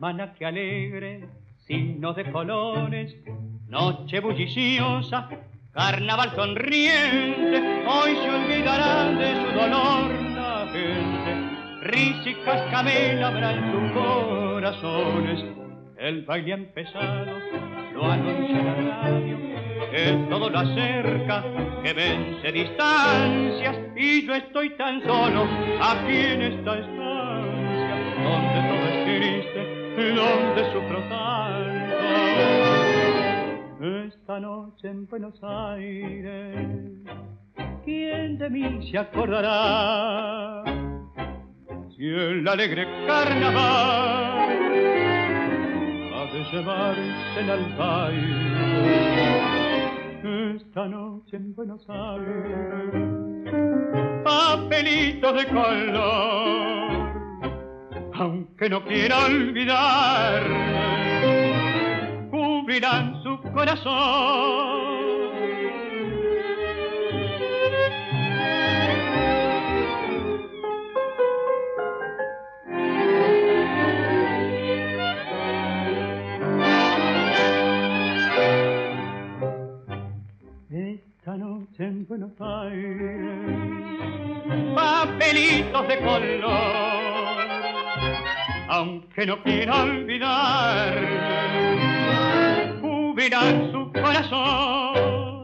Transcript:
mañana que alegre, signos de colores, noche bulliciosa, carnaval sonriente, hoy se olvidará de su dolor la gente. Risa y cascabel habrá sus corazones, el baile ha empezado, lo anuncia la radio, que todo lo acerca, que vence distancias, y yo estoy tan solo aquí en esta estancia, donde donde sufro tanto. Esta noche en Buenos Aires, ¿quién de mí se acordará? Si el alegre carnaval ha de llevarse al baile esta noche en Buenos Aires. Papelito de color, aunque no quiera olvidarme, cubrirán su corazón. Esta noche en Buenos papelitos de color, aunque no quiera olvidar, cubrirán su corazón.